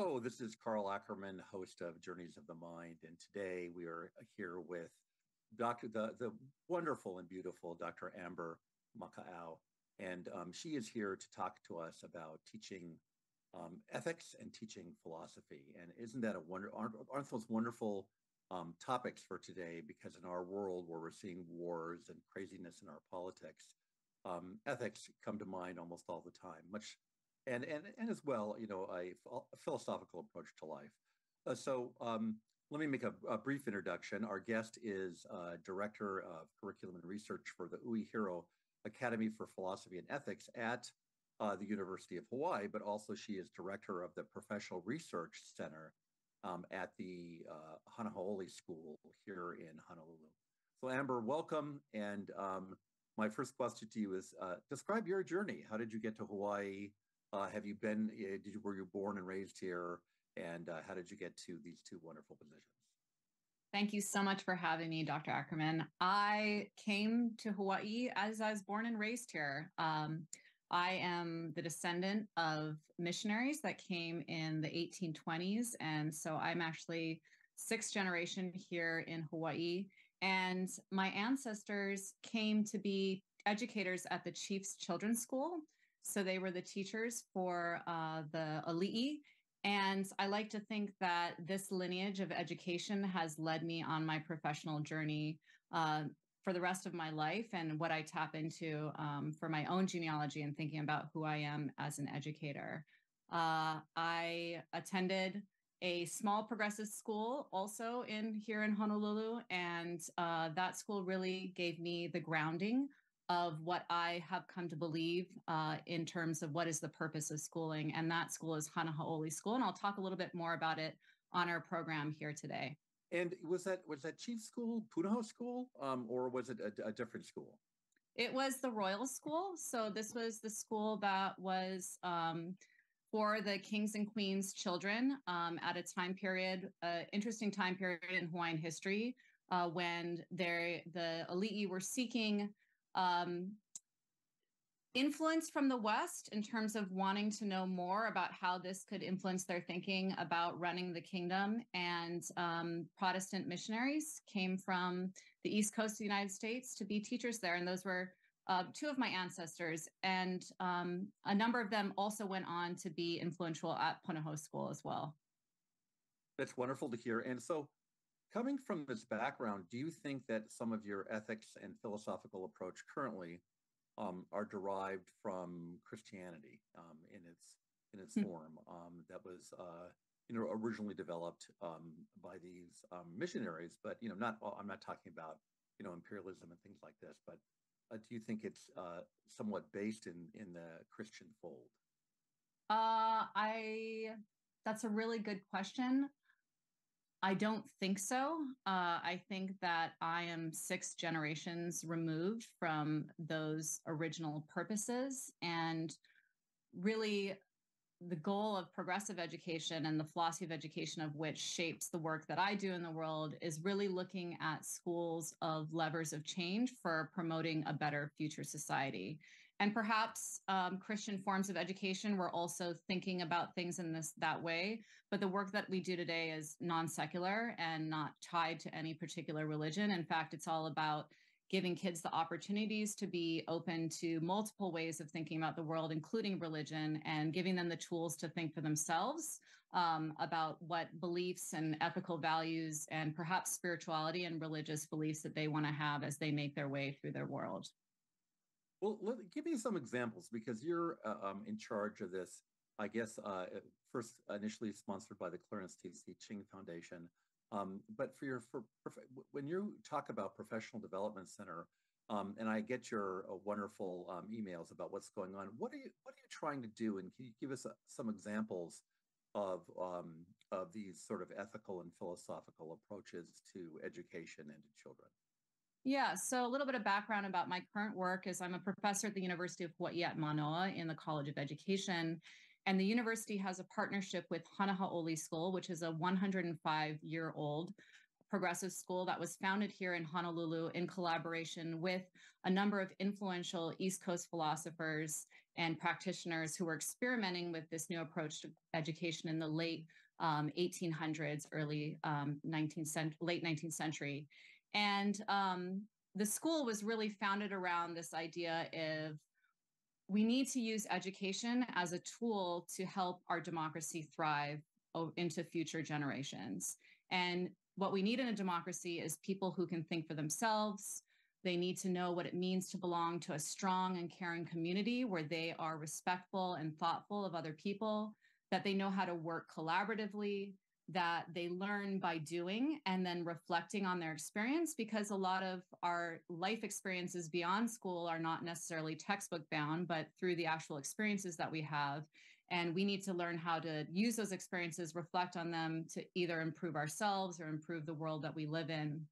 Hello, this is Carl Ackerman, host of Journeys of the Mind, and today we are here with Dr. the, the wonderful and beautiful Dr. Amber Makaiau, and um, she is here to talk to us about teaching um, ethics and teaching philosophy. And isn't that a wonder? Aren't, aren't those wonderful um, topics for today? Because in our world where we're seeing wars and craziness in our politics, um, ethics come to mind almost all the time. Much and and and as well, you know, a, a philosophical approach to life. Uh, so um, let me make a, a, brief introduction. Our guest is uh, Director of Curriculum and Research for the Uehiro Academy for Philosophy and Ethics at uh, the University of Hawaii, but also she is Director of the Professional Research Center um, at the uh, Hanahauoli School here in Honolulu. So Amber, welcome. And um, my first question to you is, uh, describe your journey. How did you get to Hawaii? Uh, have you been, uh, did you, were you born and raised here? And uh, how did you get to these two wonderful positions? Thank you so much for having me, Dr. Ackerman. I came to Hawaii as I was born and raised here. Um, I am the descendant of missionaries that came in the 1820s. And so I'm actually sixth generation here in Hawaii. And my ancestors came to be educators at the Chiefs Children's School. So they were the teachers for uh, the Ali'i. And I like to think that this lineage of education has led me on my professional journey uh, for the rest of my life and what I tap into um, for my own genealogy and thinking about who I am as an educator. Uh, I attended a small progressive school also in here in Honolulu, and uh, that school really gave me the grounding of what I have come to believe uh, in terms of what is the purpose of schooling. And that school is Hanahauoli School. And I'll talk a little bit more about it on our program here today. And was that was that chief school, Punahou School, um, or was it a, a, different school? It was the Royal School. So this was the school that was um, for the kings and queens children um, at a time period, uh, interesting time period in Hawaiian history, uh, when the Ali'i were seeking um, influence from the West in terms of wanting to know more about how this could influence their thinking about running the kingdom. And um, Protestant missionaries came from the East Coast of the United States to be teachers there. And those were uh, two of my ancestors. And um, a number of them also went on to be influential at Punahou School as well. That's wonderful to hear. And so Coming from this background, do you think that some of your ethics and philosophical approach currently um, are derived from Christianity um, in its in its mm-hmm. form um, that was uh, you know originally developed um, by these um, missionaries? But you know, not I'm not talking about you know imperialism and things like this, but uh, do you think it's uh, somewhat based in in the Christian fold? Uh, I that's a really good question. I don't think so. Uh, I think that I am six generations removed from those original purposes. And really, the goal of progressive education and the philosophy of education of which shapes the work that I do in the world is really looking at schools of levers of change for promoting a better future society and perhaps um, Christian forms of education, we're also thinking about things in this that way. But the work that we do today is non-secular and not tied to any particular religion. In fact, it's all about giving kids the opportunities to be open to multiple ways of thinking about the world, including religion, and giving them the tools to think for themselves um, about what beliefs and ethical values and perhaps spirituality and religious beliefs that they want to have as they make their way through their world. Well, let, give me some examples because you're uh, um, in charge of this. I guess uh, first initially sponsored by the Clarence T.C. Ching Foundation, um, but for your for when you talk about professional development center, um, and I get your uh, wonderful um, emails about what's going on. What are you What are you trying to do? And can you give us uh, some examples of um, of these sort of ethical and philosophical approaches to education and to children? Yeah, so a little bit of background about my current work is I'm a professor at the University of Hawaii at Manoa in the College of Education. And the university has a partnership with Hanahauoli School, which is a 105 year old progressive school that was founded here in Honolulu in collaboration with a number of influential East Coast philosophers and practitioners who were experimenting with this new approach to education in the late um, 1800s, early um, 19th century, late 19th century. And um, the school was really founded around this idea of we need to use education as a tool to help our democracy thrive into future generations. And what we need in a democracy is people who can think for themselves. They need to know what it means to belong to a strong and caring community where they are respectful and thoughtful of other people, that they know how to work collaboratively, that they learn by doing and then reflecting on their experience because a lot of our life experiences beyond school are not necessarily textbook bound, but through the actual experiences that we have. And we need to learn how to use those experiences, reflect on them to either improve ourselves or improve the world that we live in.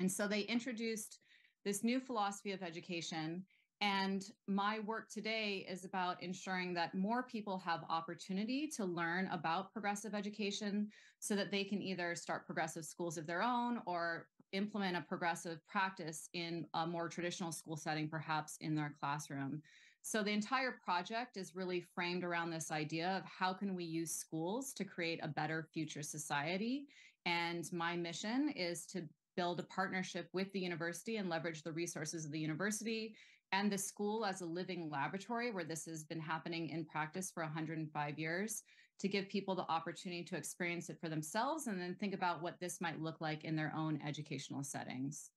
And so they introduced this new philosophy of education and my work today is about ensuring that more people have opportunity to learn about progressive education so that they can either start progressive schools of their own or implement a progressive practice in a more traditional school setting, perhaps in their classroom. So the entire project is really framed around this idea of how can we use schools to create a better future society. And my mission is to build a partnership with the university and leverage the resources of the university and the school as a living laboratory where this has been happening in practice for 105 years to give people the opportunity to experience it for themselves and then think about what this might look like in their own educational settings.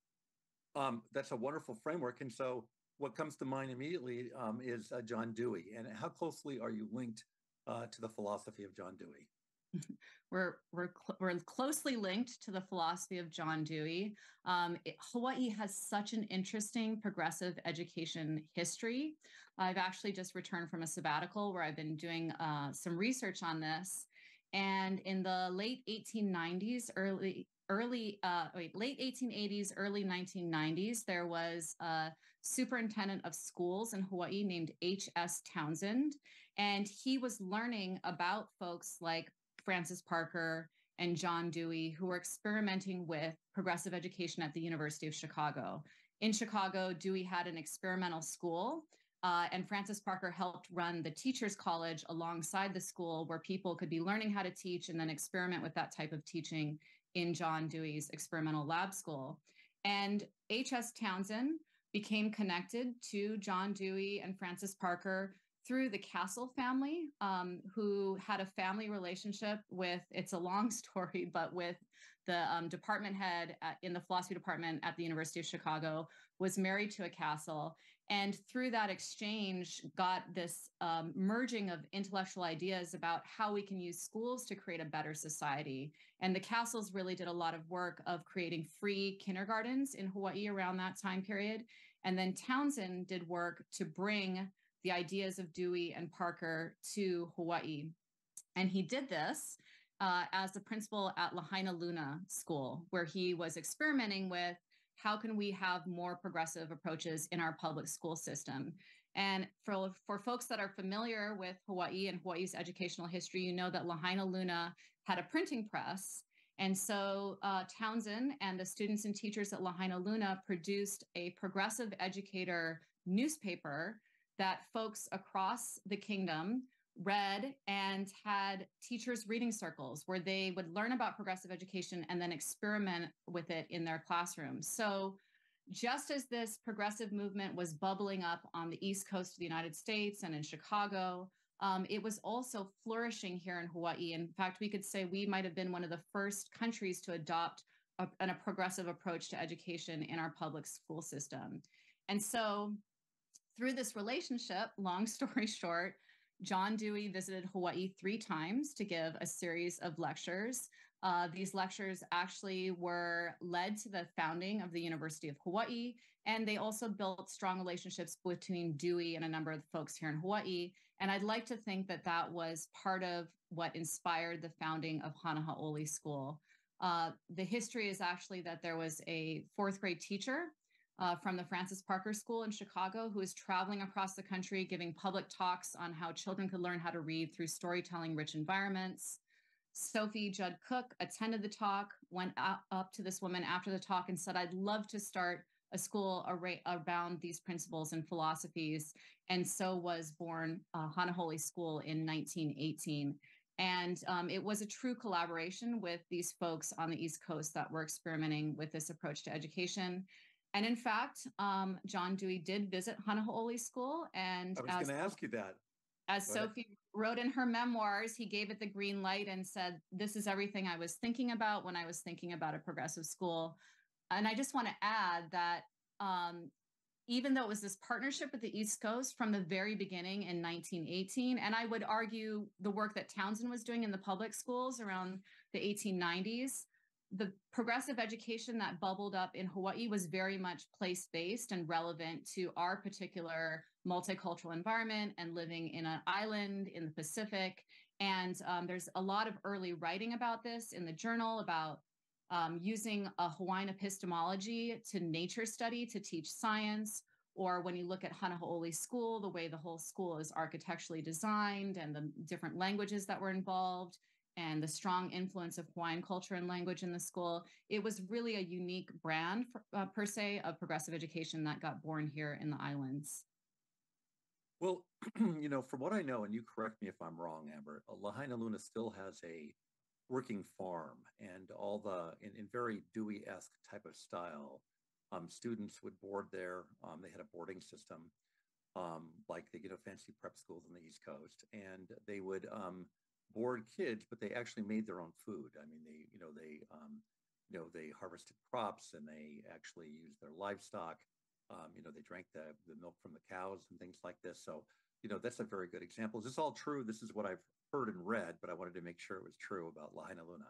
Um, that's a wonderful framework. And so, what comes to mind immediately um, is uh, John Dewey. And how closely are you linked uh, to the philosophy of John Dewey? we're we're cl- we're closely linked to the philosophy of John Dewey. Um, it, Hawaii has such an interesting progressive education history. I've actually just returned from a sabbatical where I've been doing uh, some research on this. And in the late 1890s, early early uh, wait, late 1880s, early 1990s, there was a superintendent of schools in Hawaii named H.S. Townsend, and he was learning about folks like Francis Parker and John Dewey, who were experimenting with progressive education at the University of Chicago. In Chicago, Dewey had an experimental school, uh, and Francis Parker helped run the Teachers College alongside the school where people could be learning how to teach and then experiment with that type of teaching in John Dewey's experimental lab school. And H.S. Townsend became connected to John Dewey and Francis Parker through the Castle family, um, who had a family relationship with, it's a long story, but with the um, department head at, in the philosophy department at the University of Chicago, was married to a Castle. And through that exchange, got this um, merging of intellectual ideas about how we can use schools to create a better society. And the Castles really did a lot of work of creating free kindergartens in Hawaii around that time period. And then Townsend did work to bring the ideas of Dewey and Parker to Hawaii. And he did this uh, as the principal at Lahainaluna School, where he was experimenting with how can we have more progressive approaches in our public school system. And for, for folks that are familiar with Hawaii and Hawaii's educational history, you know that Lahainaluna had a printing press. And so uh, Townsend and the students and teachers at Lahainaluna produced a progressive educator newspaper that folks across the kingdom read and had teachers reading circles where they would learn about progressive education and then experiment with it in their classrooms. So just as this progressive movement was bubbling up on the East Coast of the United States and in Chicago, um, it was also flourishing here in Hawaii. In fact, we could say we might have been one of the first countries to adopt a, a progressive approach to education in our public school system. And so through this relationship, long story short, John Dewey visited Hawaii three times to give a series of lectures. Uh, these lectures actually were led to the founding of the University of Hawaii, and they also built strong relationships between Dewey and a number of folks here in Hawaii. And I'd like to think that that was part of what inspired the founding of Hanahauoli School. Uh, the history is actually that there was a fourth grade teacher uh, from the Francis Parker School in Chicago, who is traveling across the country giving public talks on how children could learn how to read through storytelling rich environments. Sophie Judd Cooke attended the talk, went up to this woman after the talk and said, I'd love to start a school around these principles and philosophies. And so was born uh, Hanahauoli School in 1918. And um, it was a true collaboration with these folks on the East Coast that were experimenting with this approach to education. And in fact, um, John Dewey did visit Hanahauoli School. And I was going to ask you that. As Sophie wrote in her memoirs, he gave it the green light and said, This is everything I was thinking about when I was thinking about a progressive school. And I just want to add that um, even though it was this partnership with the East Coast from the very beginning in 1918, and I would argue the work that Townsend was doing in the public schools around the 1890s, the progressive education that bubbled up in Hawaii was very much place based and relevant to our particular multicultural environment and living in an island in the Pacific. And um, there's a lot of early writing about this in the journal about um, using a Hawaiian epistemology to nature study to teach science, or when you look at Hanahauoli School, the way the whole school is architecturally designed and the different languages that were involved and the strong influence of Hawaiian culture and language in the school, it was really a unique brand for, uh, per se of progressive education that got born here in the islands. Well, you know, from what I know, and you correct me if I'm wrong, Amber, Lahainaluna still has a working farm and all the in, in very Dewey-esque type of style. Um, students would board there. Um, they had a boarding system, um, like the you know fancy prep schools on the East Coast, and they would um, board kids, but they actually made their own food. I mean, they you know they um, you know they harvested crops and they actually used their livestock. Um, you know, they drank the the milk from the cows and things like this. So you know that's a very good example. Is this all true? This is what I've heard and read, but I wanted to make sure it was true about Lahainaluna.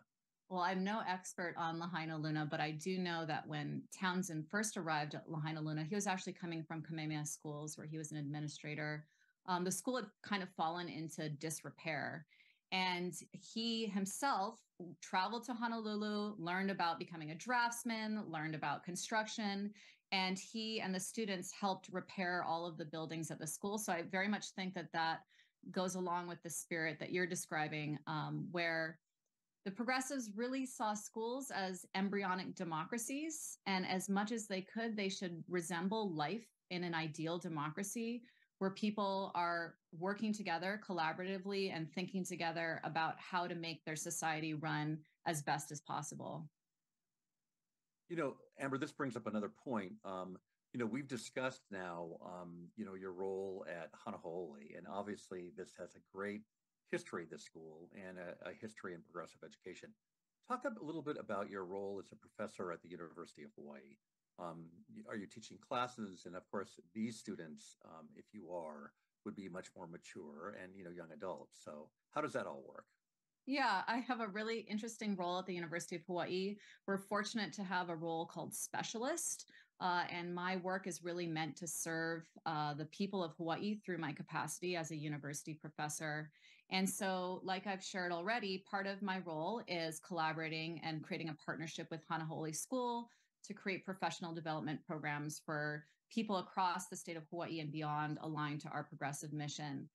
Well, I'm no expert on Lahainaluna, but I do know that when Townsend first arrived at Lahainaluna, he was actually coming from Kamehameha Schools, where he was an administrator. Um, the school had kind of fallen into disrepair. And he himself traveled to Honolulu, learned about becoming a draftsman, learned about construction, and he and the students helped repair all of the buildings at the school. So I very much think that that goes along with the spirit that you're describing, um, where the progressives really saw schools as embryonic democracies. And as much as they could, they should resemble life in an ideal democracy where people are working together collaboratively and thinking together about how to make their society run as best as possible. You know, Amber, this brings up another point. Um, you know, we've discussed now, um, you know, your role at Hanahauoli, and obviously this has a great history, this school, and a, a, history in progressive education. Talk a little bit about your role as a professor at the University of Hawaii. Um, are you teaching classes? And of course, these students, um, if you are, would be much more mature and, you know, young adults. So how does that all work? Yeah, I have a really interesting role at the University of Hawaii. We're fortunate to have a role called specialist, uh, and my work is really meant to serve uh, the people of Hawaii through my capacity as a university professor. And so, like I've shared already, part of my role is collaborating and creating a partnership with Hanahauoli School to create professional development programs for people across the state of Hawaii and beyond aligned to our progressive mission.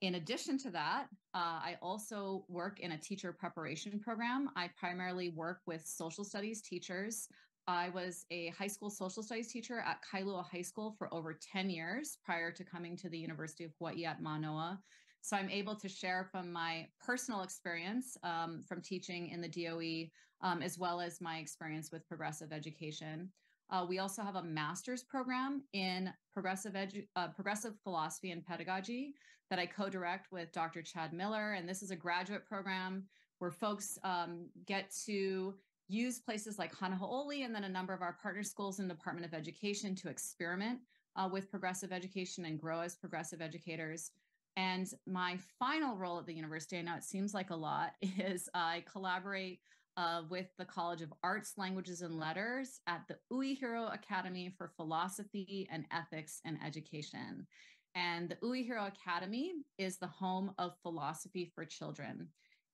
In addition to that, uh, I also work in a teacher preparation program. I primarily work with social studies teachers I was a high school social studies teacher at Kailua High School for over 10 years prior to coming to the University of Hawaii at Manoa. So I'm able to share from my personal experience um, from teaching in the DOE, um, as well as my experience with progressive education. Uh, we also have a master's program in progressive, uh, progressive philosophy and pedagogy that I co-direct with Dr. Chad Miller. And this is a graduate program where folks um, get to use places like Hanahauoli and then a number of our partner schools in the Department of Education to experiment uh, with progressive education and grow as progressive educators. And my final role at the university, I know it seems like a lot, is I collaborate uh, with the College of Arts, Languages, and Letters at the Uehiro Academy for Philosophy and Ethics and Education. And the Uehiro Academy is the home of philosophy for children.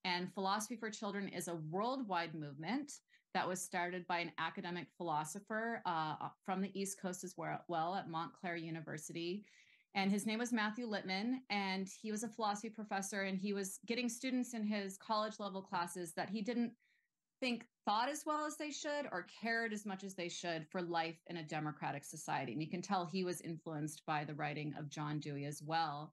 And Philosophy for Children is a worldwide movement that was started by an academic philosopher uh, from the East Coast as well at Montclair University. And his name was Matthew Lipman, and he was a philosophy professor, and he was getting students in his college level classes that he didn't think thought as well as they should or cared as much as they should for life in a democratic society. And you can tell he was influenced by the writing of John Dewey as well.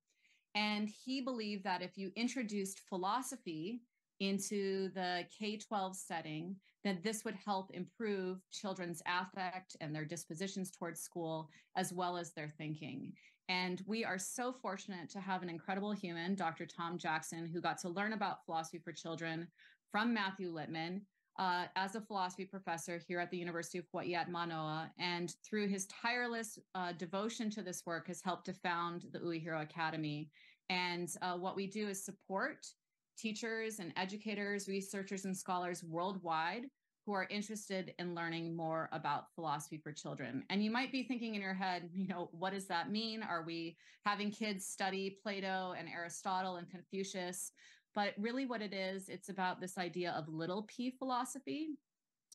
And he believed that if you introduced philosophy into the K 12 setting, then this would help improve children's affect and their dispositions towards school, as well as their thinking. And we are so fortunate to have an incredible human, Dr. Tom Jackson, who got to learn about philosophy for children from Matthew Lipman Uh, as a philosophy professor here at the University of Hawaii at Manoa, and through his tireless uh, devotion to this work, has helped to found the Uehiro Academy. And uh, what we do is support teachers and educators, researchers, and scholars worldwide who are interested in learning more about philosophy for children. And you might be thinking in your head, you know, what does that mean? Are we having kids study Plato and Aristotle and Confucius? But really, what it is, it's about this idea of little p philosophy.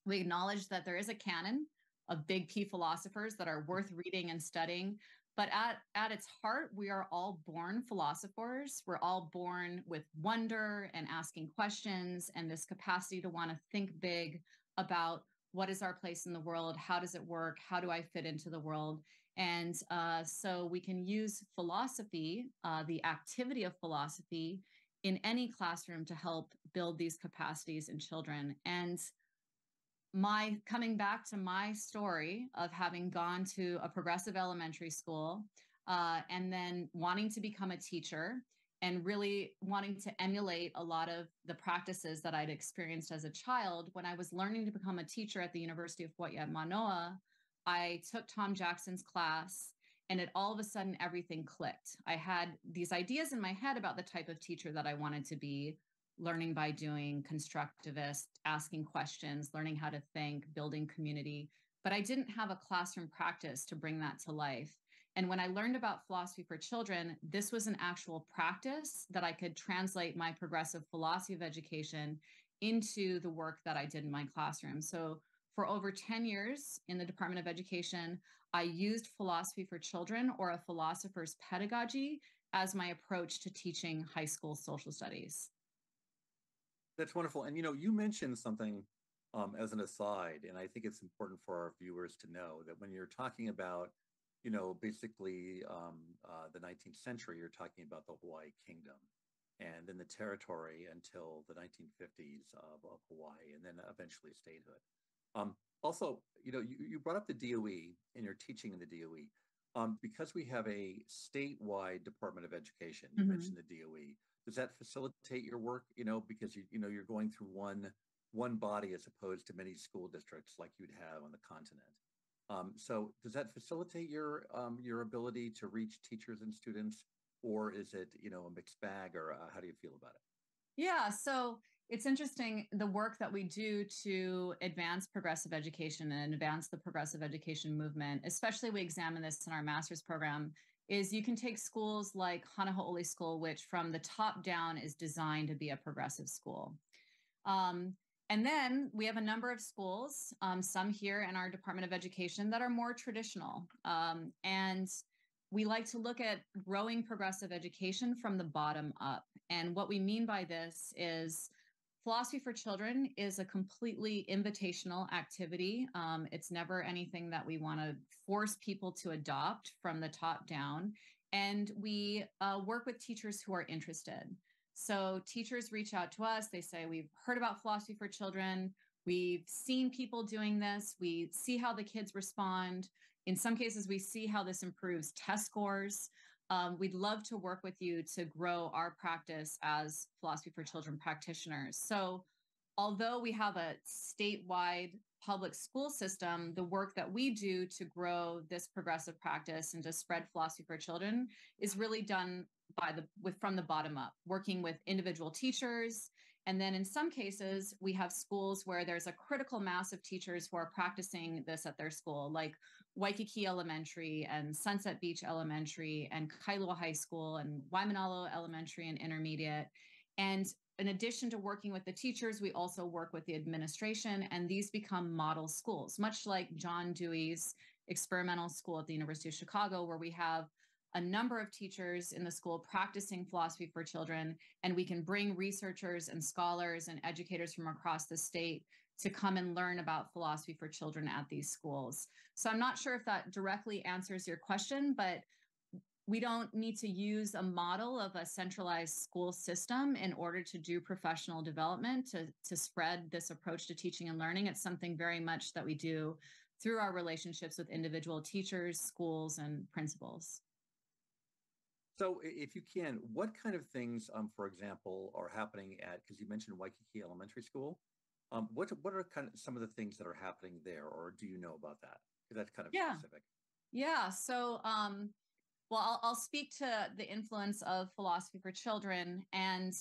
We acknowledge that there is a canon of big P philosophers that are worth reading and studying, but at, at its heart, we are all born philosophers. We're all born with wonder and asking questions and this capacity to want to think big about what is our place in the world? How does it work? How do I fit into the world? And uh, so we can use philosophy, uh, the activity of philosophy, in any classroom to help build these capacities in children. And my coming back to my story of having gone to a progressive elementary school uh, and then wanting to become a teacher and really wanting to emulate a lot of the practices that I'd experienced as a child when I was learning to become a teacher at the University of Hawaii at Manoa. I took Tom Jackson's class and it all of a sudden everything clicked. I had these ideas in my head about the type of teacher that I wanted to be learning by doing, constructivist, asking questions, learning how to think, building community. But I didn't have a classroom practice to bring that to life. And when I learned about philosophy for children, this was an actual practice that I could translate my progressive philosophy of education into the work that I did in my classroom. So for over 10 years in the Department of Education, I used philosophy for children or a philosopher's pedagogy as my approach to teaching high school social studies. That's wonderful. And you know, you mentioned something um, as an aside, and I think it's important for our viewers to know that when you're talking about, you know, basically um, uh, the 19th century, you're talking about the Hawaii Kingdom and then the territory until the 1950s of, of Hawaii, and then eventually statehood. Um, also, you know, you, you brought up the DOE and you're teaching in the DOE. Um, because we have a statewide Department of Education, you mm-hmm. mentioned the DOE does that facilitate your work you know because you, you know you're going through one one body as opposed to many school districts like you'd have on the continent um, so does that facilitate your um, your ability to reach teachers and students or is it you know a mixed bag or uh, how do you feel about it yeah so it's interesting the work that we do to advance progressive education and advance the progressive education movement especially we examine this in our master's program is you can take schools like Hanahauoli School, which from the top down is designed to be a progressive school. Um, and then we have a number of schools, um, some here in our Department of Education that are more traditional. Um, and we like to look at growing progressive education from the bottom up. And what we mean by this is Philosophy for Children is a completely invitational activity. Um, it's never anything that we want to force people to adopt from the top down. And we uh, work with teachers who are interested. So teachers reach out to us. They say, We've heard about Philosophy for Children. We've seen people doing this. We see how the kids respond. In some cases, we see how this improves test scores um, we'd love to work with you to grow our practice as philosophy for children practitioners. So, although we have a statewide public school system, the work that we do to grow this progressive practice and to spread philosophy for children is really done by the with from the bottom up, working with individual teachers. And then in some cases, we have schools where there's a critical mass of teachers who are practicing this at their school, like Waikiki Elementary and Sunset Beach Elementary and Kailua High School and Waimanalo Elementary and Intermediate. And in addition to working with the teachers, we also work with the administration, and these become model schools, much like John Dewey's experimental school at the University of Chicago, where we have a number of teachers in the school practicing philosophy for children, and we can bring researchers and scholars and educators from across the state to come and learn about philosophy for children at these schools. So I'm not sure if that directly answers your question, but we don't need to use a model of a centralized school system in order to do professional development to, to spread this approach to teaching and learning. It's something very much that we do through our relationships with individual teachers, schools, and principals. So, if you can, what kind of things, um, for example, are happening at? Because you mentioned Waikiki Elementary School. Um, what what are kind of some of the things that are happening there, or do you know about that? Because that's kind of yeah. specific. Yeah. So, um, well, I'll, I'll speak to the influence of philosophy for children. And,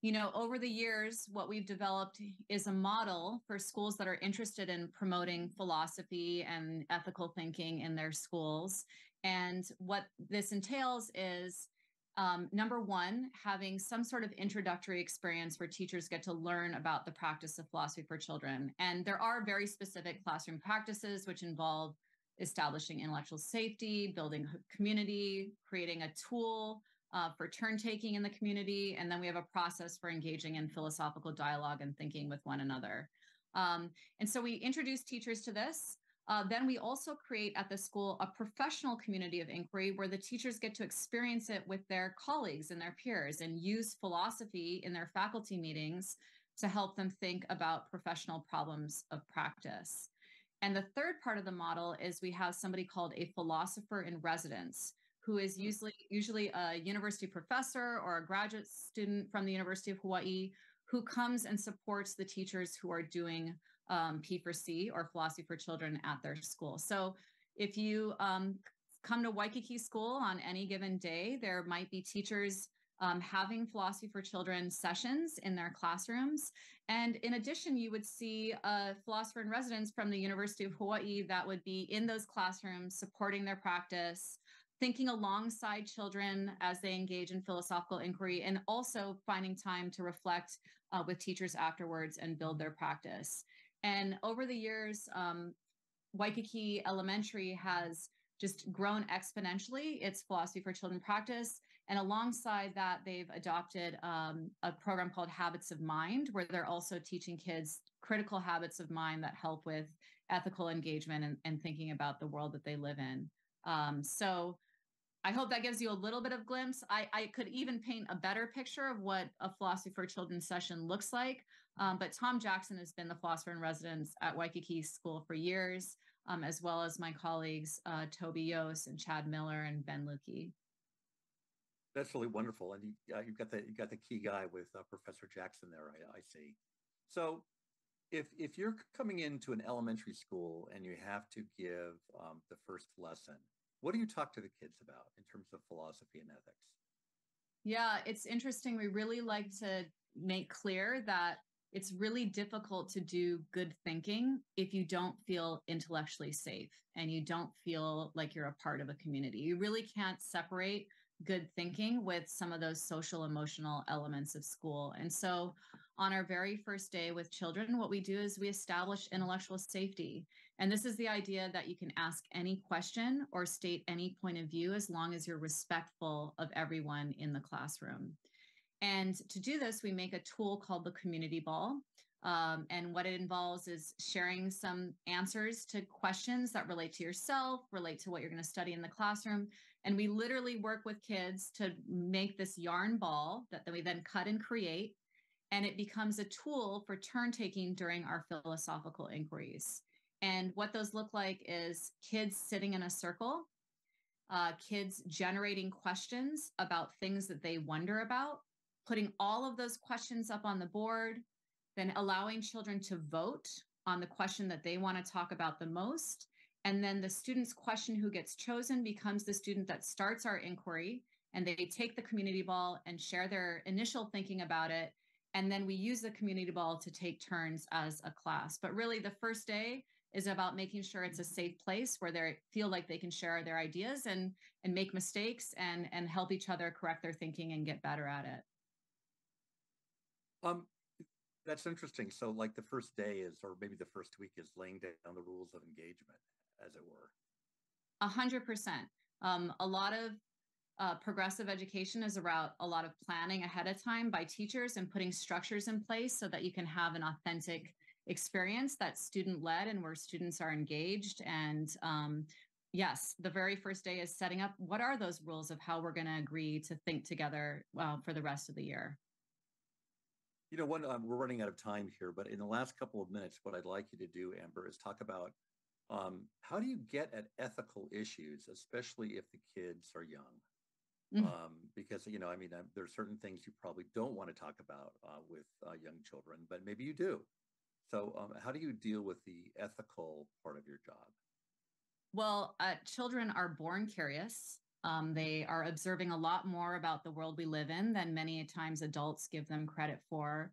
you know, over the years, what we've developed is a model for schools that are interested in promoting philosophy and ethical thinking in their schools. And what this entails is um, number one, having some sort of introductory experience where teachers get to learn about the practice of philosophy for children. And there are very specific classroom practices which involve establishing intellectual safety, building community, creating a tool uh, for turn taking in the community. And then we have a process for engaging in philosophical dialogue and thinking with one another. Um, and so we introduce teachers to this. Uh, then we also create at the school a professional community of inquiry where the teachers get to experience it with their colleagues and their peers and use philosophy in their faculty meetings to help them think about professional problems of practice. And the third part of the model is we have somebody called a philosopher in residence who is usually usually a university professor or a graduate student from the University of Hawaii who comes and supports the teachers who are doing um, P4C or philosophy for children at their school. So if you um, come to Waikiki School on any given day, there might be teachers um, having philosophy for children sessions in their classrooms. And in addition, you would see a philosopher in residence from the University of Hawaii that would be in those classrooms supporting their practice, thinking alongside children as they engage in philosophical inquiry, and also finding time to reflect uh, with teachers afterwards and build their practice. And over the years, um, Waikiki Elementary has just grown exponentially its philosophy for children practice and alongside that, they've adopted um, a program called Habits of Mind, where they're also teaching kids critical habits of mind that help with ethical engagement and, and thinking about the world that they live in. Um, so I hope that gives you a little bit of glimpse. I, I, could even paint a better picture of what a philosophy for children session looks like. Um, but Tom Jackson has been the philosopher in residence at Waikiki School for years, um, as well as my colleagues uh, Toby Yost and Chad Miller and Ben Lukey. That's really wonderful, and you, uh, you've got the you got the key guy with uh, Professor Jackson there. I, I see. So, if if you're coming into an elementary school and you have to give um, the first lesson, what do you talk to the kids about in terms of philosophy and ethics? Yeah, it's interesting. We really like to make clear that it's really difficult to do good thinking if you don't feel intellectually safe and you don't feel like you're a part of a community. You really can't separate good thinking with some of those social emotional elements of school. And so on our very first day with children, what we do is we establish intellectual safety. And this is the idea that you can ask any question or state any point of view as long as you're respectful of everyone in the classroom. And to do this, we make a tool called the community ball. Um, and what it involves is sharing some answers to questions that relate to yourself, relate to what you're going to study in the classroom. And we literally work with kids to make this yarn ball that we then cut and create. And it becomes a tool for turn taking during our philosophical inquiries. And what those look like is kids sitting in a circle, uh, kids generating questions about things that they wonder about, putting all of those questions up on the board, then allowing children to vote on the question that they want to talk about the most. And then the student's question who gets chosen becomes the student that starts our inquiry and they take the community ball and share their initial thinking about it. And then we use the community ball to take turns as a class. But really, the first day is about making sure it's a safe place where they feel like they can share their ideas and and make mistakes and and help each other correct their thinking and get better at it. Um, that's interesting. So, like the first day is, or maybe the first week is laying down the rules of engagement, as it were. A hundred percent. Um, a lot of uh, progressive education is about a lot of planning ahead of time by teachers and putting structures in place so that you can have an authentic experience that's student led and where students are engaged and um, yes, the very first day is setting up what are those rules of how we're going to agree to think together uh, for the rest of the year. You know, one, um, we're running out of time here, but in the last couple of minutes, what I'd like you to do, Amber, is talk about um, how do you get at ethical issues, especially if the kids are young? Mm-hmm. Um, because you know, I mean, uh, there are certain things you probably don't want to talk about uh, with uh, young children, but maybe you do. So, um, how do you deal with the ethical part of your job? Well, uh, children are born curious. Um, they are observing a lot more about the world we live in than many times adults give them credit for.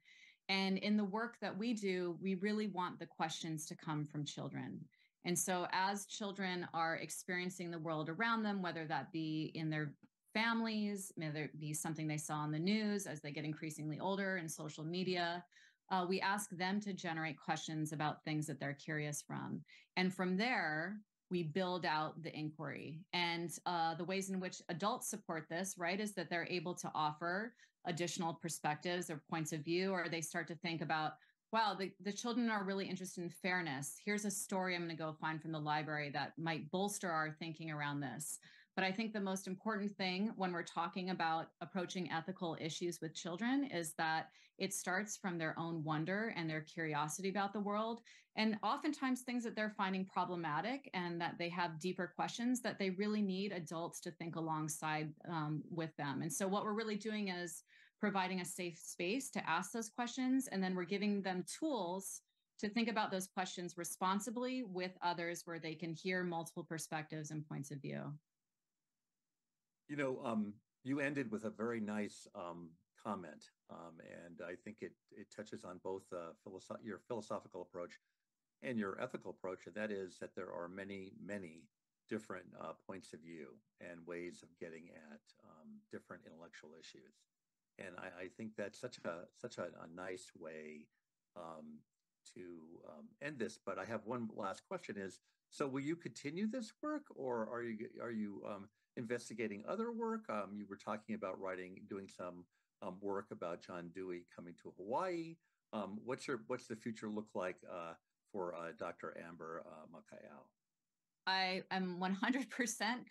And in the work that we do, we really want the questions to come from children. And so, as children are experiencing the world around them, whether that be in their families, whether it be something they saw on the news as they get increasingly older in social media, uh, we ask them to generate questions about things that they're curious from. And from there, we build out the inquiry. And uh, the ways in which adults support this, right, is that they're able to offer additional perspectives or points of view, or they start to think about, wow, the, the children are really interested in fairness. Here's a story I'm going to go find from the library that might bolster our thinking around this. But I think the most important thing when we're talking about approaching ethical issues with children is that it starts from their own wonder and their curiosity about the world. And oftentimes, things that they're finding problematic and that they have deeper questions that they really need adults to think alongside um, with them. And so, what we're really doing is providing a safe space to ask those questions. And then we're giving them tools to think about those questions responsibly with others where they can hear multiple perspectives and points of view. You know, um, you ended with a very nice um, comment, um, and I think it it touches on both uh, philosoph- your philosophical approach and your ethical approach, and that is that there are many, many different uh, points of view and ways of getting at um, different intellectual issues. And I, I, think that's such a such a, a nice way um, to um, end this. But I have one last question: Is so will you continue this work, or are you are you um, investigating other work. Um, you were talking about writing, doing some um, work about John Dewey coming to Hawaii. Um, what's your what's the future look like uh, for uh, Dr. Amber uh, Makaiau? I am 100%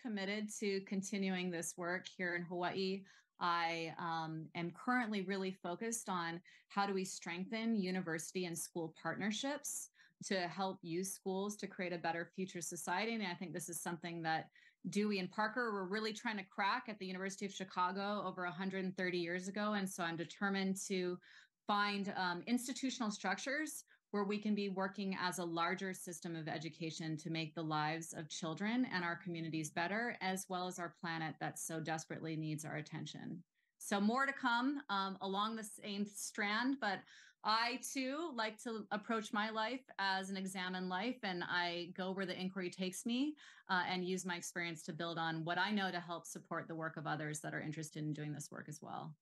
committed to continuing this work here in Hawaii. I um, am currently really focused on how do we strengthen university and school partnerships to help use schools to create a better future society. And I think this is something that Dewey and Parker were really trying to crack at the University of Chicago over 130 years ago. And so I'm determined to find um, institutional structures where we can be working as a larger system of education to make the lives of children and our communities better, as well as our planet that so desperately needs our attention. So, more to come um, along the same strand, but I too like to approach my life as an examined life, and I go where the inquiry takes me uh, and use my experience to build on what I know to help support the work of others that are interested in doing this work as well.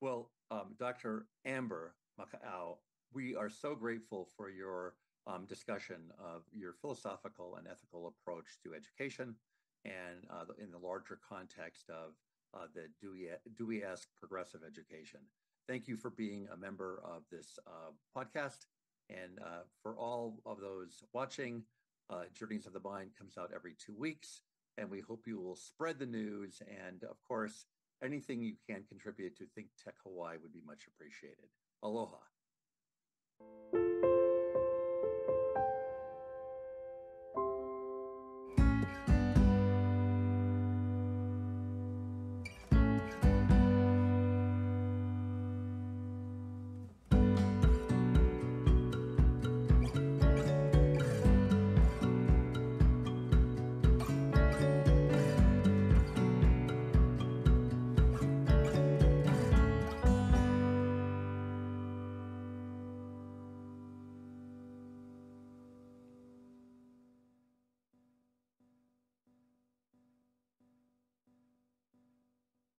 Well, um, Dr. Amber Makaiau, we are so grateful for your um, discussion of your philosophical and ethical approach to education and uh, in the larger context of uh, the Dewey, Dewey-esque progressive education thank you for being a member of this uh, podcast. And uh, for all of those watching, uh, Journeys of the Mind comes out every two weeks. And we hope you will spread the news. And of course, anything you can contribute to Think Tech Hawaii would be much appreciated. Aloha. Thank you.